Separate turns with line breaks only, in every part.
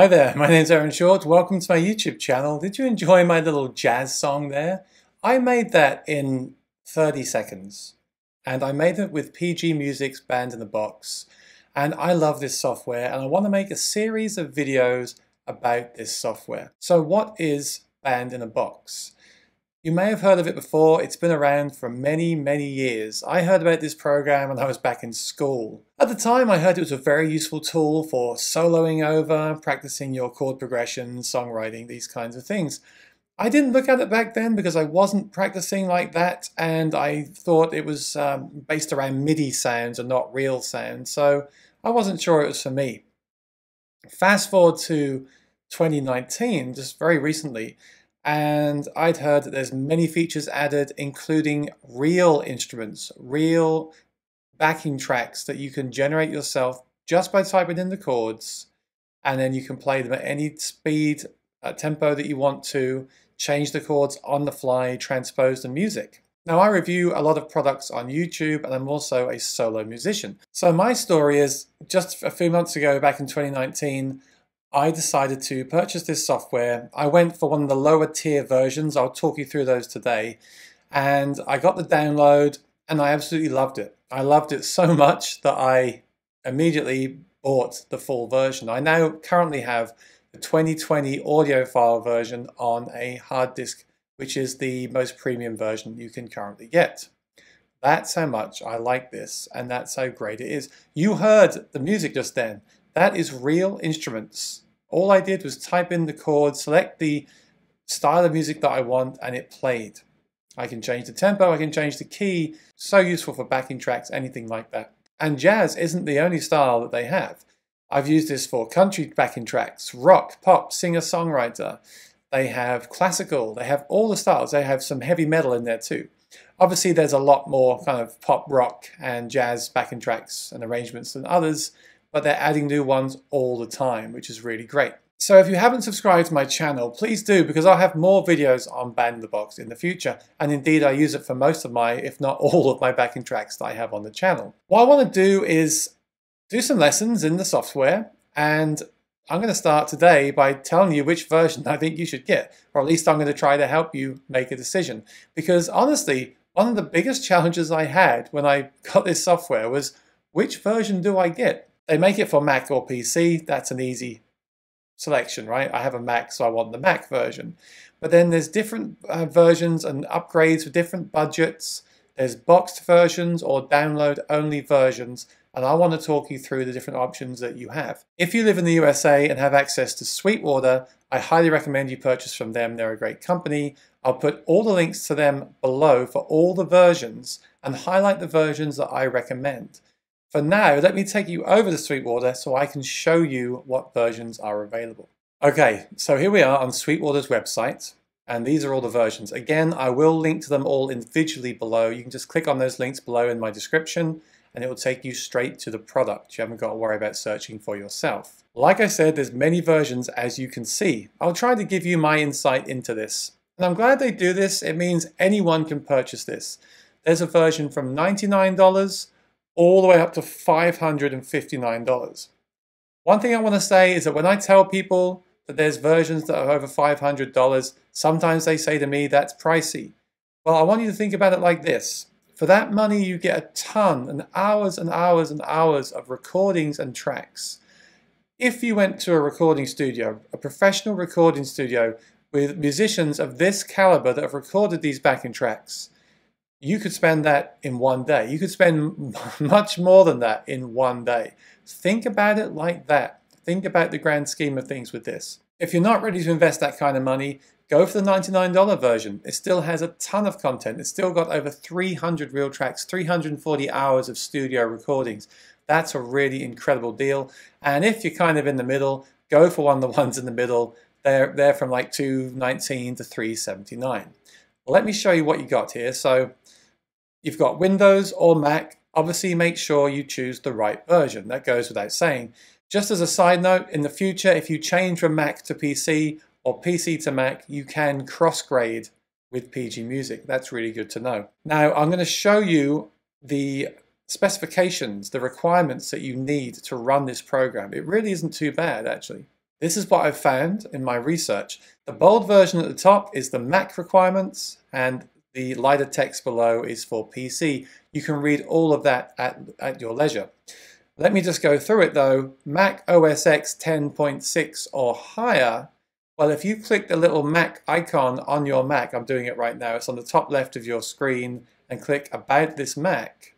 Hi there, my name's Aaron Short. Welcome to my YouTube channel. Did you enjoy my little jazz song there? I made that in 30 seconds and I made it with PG Music's Band in the Box. And I love this software and I want to make a series of videos about this software. So what is Band in a Box? You may have heard of it before, it's been around for many, many years. I heard about this program when I was back in school. At the time I heard it was a very useful tool for soloing over, practicing your chord progressions, songwriting, these kinds of things. I didn't look at it back then because I wasn't practicing like that and I thought it was um, based around MIDI sounds and not real sounds, so I wasn't sure it was for me. Fast forward to 2019, just very recently, and I'd heard that there's many features added, including real instruments, real backing tracks that you can generate yourself just by typing in the chords, and then you can play them at any speed, uh, tempo that you want to, change the chords on the fly, transpose the music. Now, I review a lot of products on YouTube and I'm also a solo musician. So, my story is just a few months ago, back in 2019, I decided to purchase this software. I went for one of the lower tier versions. I'll talk you through those today. And I got the download and I absolutely loved it. I loved it so much that I immediately bought the full version. I now currently have the 2020 audiophile version on a hard disk, which is the most premium version you can currently get. That's how much I like this, and that's how great it is. You heard the music just then. That is real instruments. All I did was type in the chords, select the style of music that I want, and it played. I can change the tempo, I can change the key. So useful for backing tracks, anything like that. And jazz isn't the only style that they have. I've used this for country backing tracks, rock, pop, singer-songwriter. They have classical, they have all the styles. They have some heavy metal in there too. Obviously, there's a lot more kind of pop rock and jazz backing tracks and arrangements than others, but they're adding new ones all the time, which is really great. So if you haven't subscribed to my channel, please do because I'll have more videos on Band in the Box in the future. And indeed, I use it for most of my, if not all of my backing tracks that I have on the channel. What I want to do is do some lessons in the software and I'm going to start today by telling you which version I think you should get, or at least I'm going to try to help you make a decision. Because honestly, one of the biggest challenges I had when I got this software was which version do I get? They make it for Mac or PC. That's an easy selection, right? I have a Mac, so I want the Mac version. But then there's different uh, versions and upgrades for different budgets. There's boxed versions or download only versions. And I want to talk you through the different options that you have. If you live in the USA and have access to Sweetwater, I highly recommend you purchase from them. They're a great company. I'll put all the links to them below for all the versions and highlight the versions that I recommend. For now, let me take you over to Sweetwater so I can show you what versions are available. Okay, so here we are on Sweetwater's website, and these are all the versions. Again, I will link to them all individually below. You can just click on those links below in my description, and it will take you straight to the product. You haven't got to worry about searching for yourself. Like I said, there's many versions as you can see. I'll try to give you my insight into this. And I'm glad they do this. It means anyone can purchase this. There's a version from $99 all the way up to $559. One thing I want to say is that when I tell people that there's versions that are over $500, sometimes they say to me that's pricey. Well, I want you to think about it like this. For that money, you get a ton and hours and hours and hours of recordings and tracks. If you went to a recording studio, a professional recording studio with musicians of this caliber that have recorded these backing tracks, you could spend that in one day. You could spend much more than that in one day. Think about it like that. Think about the grand scheme of things with this. If you're not ready to invest that kind of money, go for the $99 version. It still has a ton of content. It's still got over 300 real tracks, 340 hours of studio recordings. That's a really incredible deal. And if you're kind of in the middle, go for one of the ones in the middle. They're, they're from like 219 to 379. Let me show you what you got here. So you've got Windows or Mac. Obviously, make sure you choose the right version. That goes without saying. Just as a side note, in the future, if you change from Mac to PC or PC to Mac, you can cross-grade with PG Music. That's really good to know. Now, I'm going to show you the specifications, the requirements that you need to run this program. It really isn't too bad, actually. This is what I've found in my research. The bold version at the top is the Mac requirements and the lighter text below is for PC. You can read all of that at, at your leisure. Let me just go through it though. Mac OS X 10.6 or higher. Well, if you click the little Mac icon on your Mac, I'm doing it right now, it's on the top left of your screen, and click About this Mac,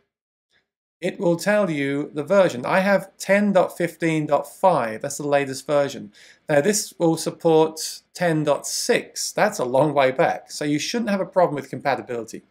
it will tell you the version. I have 10.15.5, that's the latest version. Now this will support 10.6, that's a long way back, so you shouldn't have a problem with compatibility.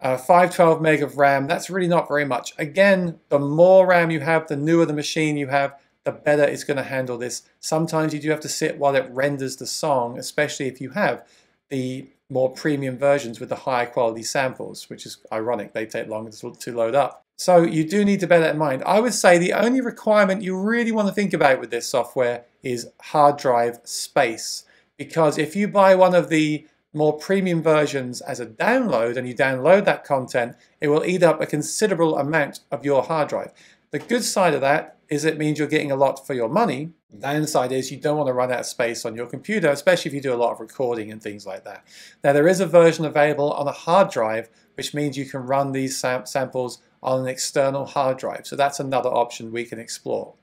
Uh, 512 meg of RAM, that's really not very much. Again, the more RAM you have, the newer the machine you have, the better it's going to handle this. Sometimes you do have to sit while it renders the song, especially if you have the more premium versions with the higher quality samples, which is ironic. They take longer to load up. So you do need to bear that in mind. I would say the only requirement you really want to think about with this software is hard drive space. Because if you buy one of the more premium versions as a download and you download that content, it will eat up a considerable amount of your hard drive. The good side of that is it means you're getting a lot for your money. The downside is you don't want to run out of space on your computer, especially if you do a lot of recording and things like that. Now there is a version available on a hard drive, which means you can run these sam samples on an external hard drive. So that's another option we can explore.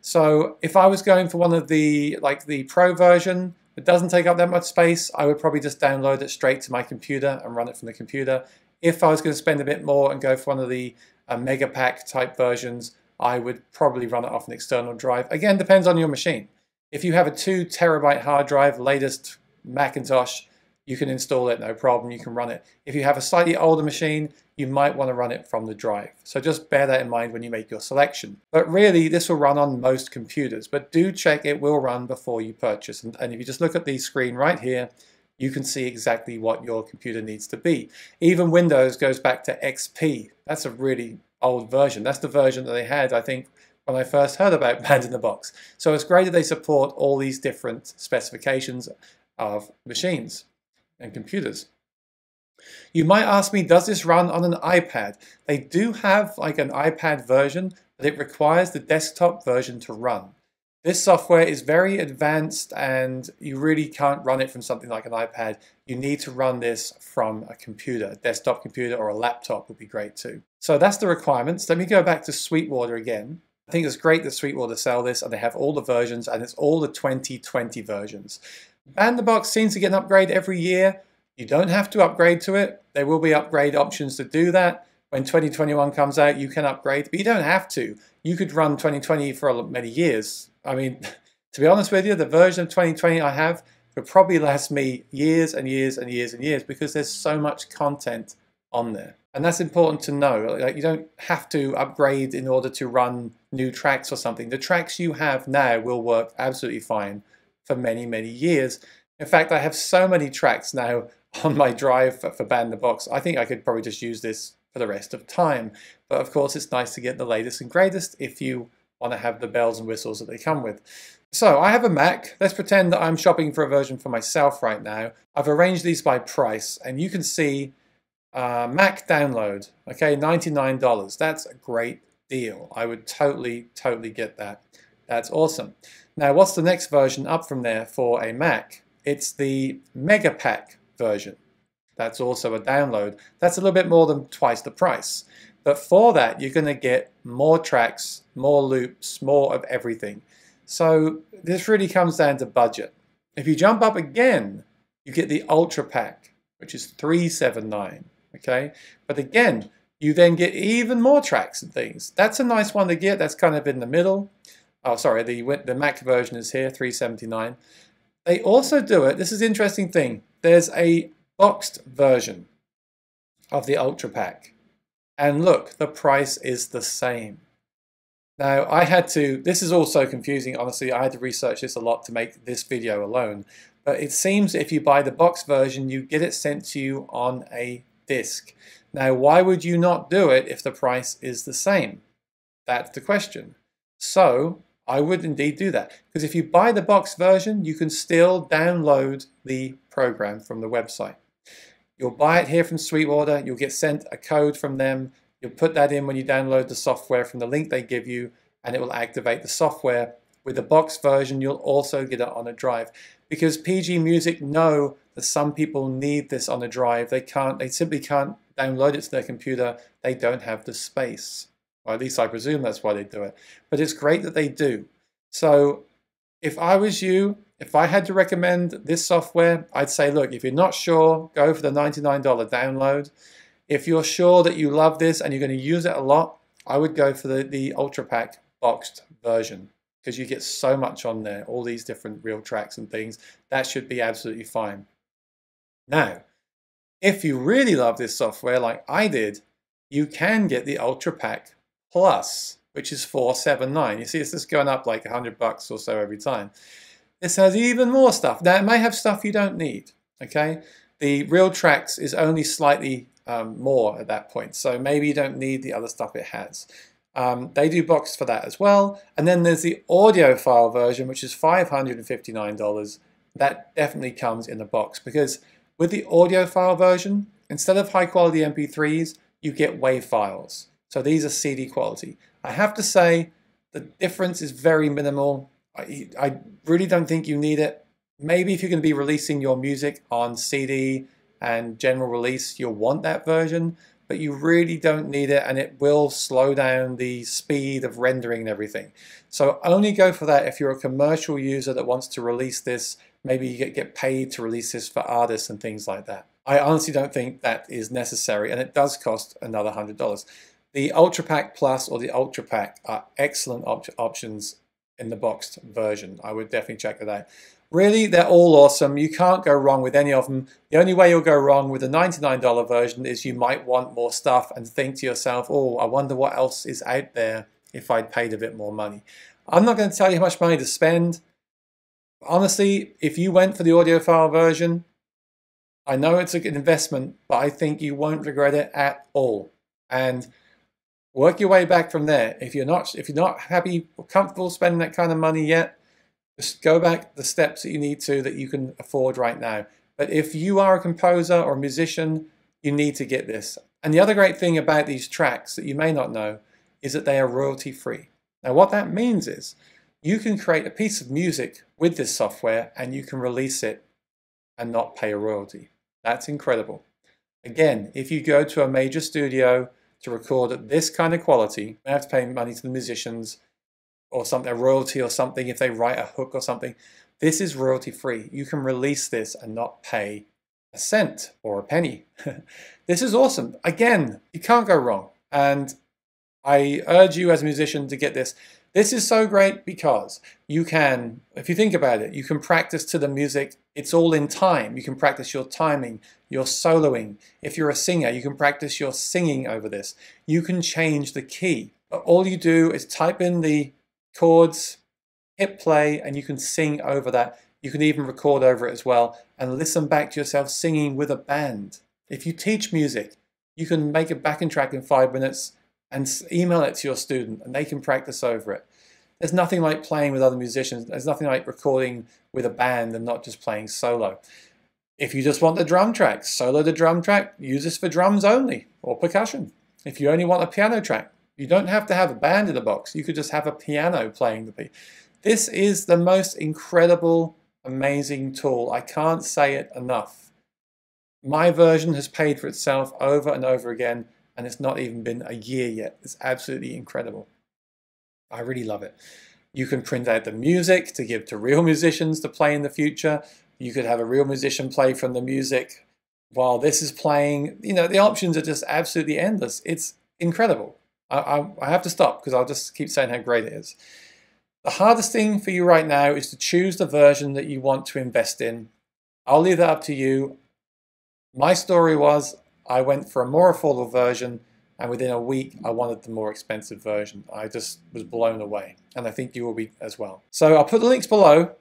So if I was going for one of the, like the Pro version, it doesn't take up that much space, I would probably just download it straight to my computer and run it from the computer. If I was going to spend a bit more and go for one of the uh, MegaPAK type versions, I would probably run it off an external drive. Again, depends on your machine. If you have a two terabyte hard drive, latest Macintosh, you can install it, no problem, you can run it. If you have a slightly older machine, you might want to run it from the drive. So just bear that in mind when you make your selection. But really, this will run on most computers, but do check it will run before you purchase. And, and if you just look at the screen right here, you can see exactly what your computer needs to be. Even Windows goes back to XP. That's a really old version. That's the version that they had, I think, when I first heard about Band in the Box. So it's great that they support all these different specifications of machines and computers. You might ask me, does this run on an iPad? They do have like an iPad version, but it requires the desktop version to run. This software is very advanced and you really can't run it from something like an iPad. You need to run this from a computer, a desktop computer or a laptop would be great too. So that's the requirements. Let me go back to Sweetwater again. I think it's great that Sweetwater sell this and they have all the versions and it's all the 2020 versions. Bandbox seems to get an upgrade every year. You don't have to upgrade to it. There will be upgrade options to do that. When 2021 comes out, you can upgrade, but you don't have to. You could run 2020 for many years. I mean, to be honest with you, the version of 2020 I have would probably last me years and years and years and years because there's so much content on there. And that's important to know. Like you don't have to upgrade in order to run new tracks or something. The tracks you have now will work absolutely fine for many, many years. In fact, I have so many tracks now on my drive for, for Band the Box. I think I could probably just use this for the rest of time. But of course, it's nice to get the latest and greatest if you want to have the bells and whistles that they come with. So I have a Mac. Let's pretend that I'm shopping for a version for myself right now. I've arranged these by price, and you can see uh, Mac download, okay, $99. That's a great deal. I would totally, totally get that. That's awesome. Now, what's the next version up from there for a Mac? It's the MegaPAK version. That's also a download. That's a little bit more than twice the price. But for that, you're going to get more tracks, more loops, more of everything. So this really comes down to budget. If you jump up again, you get the UltraPAK, which is 379. Okay, but again, you then get even more tracks and things. That's a nice one to get. That's kind of in the middle. Oh, sorry, the, the Mac version is here, 379. They also do it, this is interesting thing, there's a boxed version of the UltraPAK. And look, the price is the same. Now, I had to, this is also confusing, honestly, I had to research this a lot to make this video alone. But it seems if you buy the box version, you get it sent to you on a disc. Now, why would you not do it if the price is the same? That's the question. So, I would indeed do that. Because if you buy the box version, you can still download the program from the website. You'll buy it here from Sweetwater, you'll get sent a code from them, you'll put that in when you download the software from the link they give you, and it will activate the software with the box version, you'll also get it on a drive because PG Music know that some people need this on a drive. They can't, they simply can't download it to their computer. They don't have the space. Or at least I presume that's why they do it. But it's great that they do. So if I was you, if I had to recommend this software, I'd say, look, if you're not sure, go for the $99 download. If you're sure that you love this and you're going to use it a lot, I would go for the, the UltraPAK boxed version because you get so much on there, all these different real tracks and things. That should be absolutely fine. Now, if you really love this software like I did, you can get the UltraPAK Plus, which is 479. You see, it's just going up like 100 bucks or so every time. This has even more stuff. Now, it may have stuff you don't need, okay? The real tracks is only slightly um, more at that point, so maybe you don't need the other stuff it has. Um, they do box for that as well. And then there's the audiophile version, which is $559. That definitely comes in the box because with the audiophile version, instead of high quality MP3s, you get WAV files. So these are CD quality. I have to say the difference is very minimal. I, I really don't think you need it. Maybe if you're going to be releasing your music on CD and general release, you'll want that version, but you really don't need it and it will slow down the speed of rendering and everything. So only go for that if you're a commercial user that wants to release this. Maybe you get, get paid to release this for artists and things like that. I honestly don't think that is necessary and it does cost another $100. The UltraPAK Plus or the UltraPAK are excellent op options in the boxed version. I would definitely check that out. Really, they're all awesome. You can't go wrong with any of them. The only way you'll go wrong with the $99 version is you might want more stuff and think to yourself, oh, I wonder what else is out there if I'd paid a bit more money. I'm not going to tell you how much money to spend. Honestly, if you went for the audiophile version, I know it's an investment, but I think you won't regret it at all. And work your way back from there. If you're not if you're not happy or comfortable spending that kind of money yet, just go back the steps that you need to that you can afford right now. But if you are a composer or a musician, you need to get this. And the other great thing about these tracks that you may not know is that they are royalty free. Now what that means is you can create a piece of music with this software and you can release it and not pay a royalty. That's incredible. Again, if you go to a major studio to record at this kind of quality, you have to pay money to the musicians or something, a royalty or something if they write a hook or something. This is royalty free. You can release this and not pay a cent or a penny. this is awesome. Again, you can't go wrong. And I urge you as a musician to get this. This is so great because you can, if you think about it, you can practice to the music. It's all in time. You can practice your timing, your soloing. If you're a singer, you can practice your singing over this. You can change the key. But all you do is type in the chords, hit play, and you can sing over that. You can even record over it as well and listen back to yourself singing with a band. If you teach music, you can make a backing track in five minutes and email it to your student and they can practice over it. There's nothing like playing with other musicians. There's nothing like recording with a band and not just playing solo. If you just want the drum track, solo the drum track, use this for drums only or percussion. If you only want a piano track, you don't have to have a band in the box. You could just have a piano playing the beat. This is the most incredible, amazing tool. I can't say it enough. My version has paid for itself over and over again, and it's not even been a year yet. It's absolutely incredible. I really love it. You can print out the music to give to real musicians to play in the future. You could have a real musician play from the music while this is playing. You know, the options are just absolutely endless. It's incredible. I, I, I have to stop because I'll just keep saying how great it is. The hardest thing for you right now is to choose the version that you want to invest in. I'll leave that up to you. My story was I went for a more affordable version and within a week I wanted the more expensive version. I just was blown away and I think you will be as well. So I'll put the links below.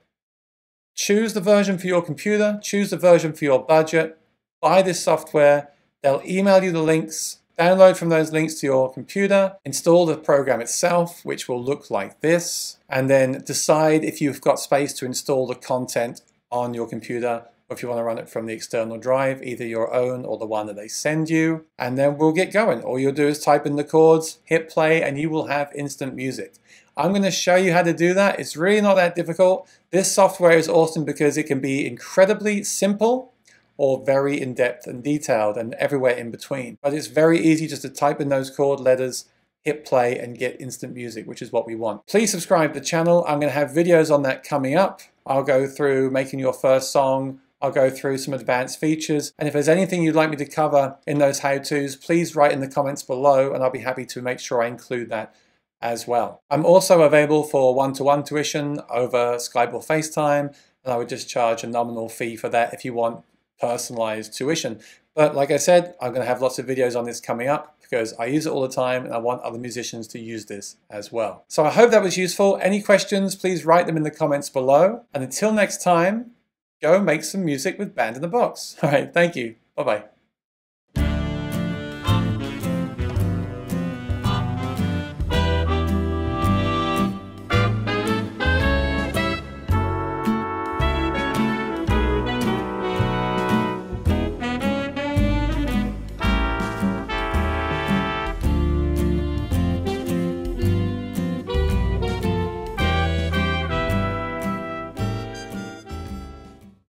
Choose the version for your computer, choose the version for your budget, buy this software. They'll email you the links Download from those links to your computer, install the program itself, which will look like this, and then decide if you've got space to install the content on your computer or if you want to run it from the external drive, either your own or the one that they send you, and then we'll get going. All you'll do is type in the chords, hit play, and you will have instant music. I'm going to show you how to do that. It's really not that difficult. This software is awesome because it can be incredibly simple or very in-depth and detailed and everywhere in between. But it's very easy just to type in those chord letters, hit play and get instant music, which is what we want. Please subscribe to the channel. I'm going to have videos on that coming up. I'll go through making your first song, I'll go through some advanced features. And if there's anything you'd like me to cover in those how-tos, please write in the comments below and I'll be happy to make sure I include that as well. I'm also available for one-to-one -one tuition over Skype or FaceTime, and I would just charge a nominal fee for that if you want personalized tuition. But like I said, I'm going to have lots of videos on this coming up because I use it all the time and I want other musicians to use this as well. So I hope that was useful. Any questions, please write them in the comments below. And until next time, go make some music with Band in the Box. All right, thank you. Bye-bye.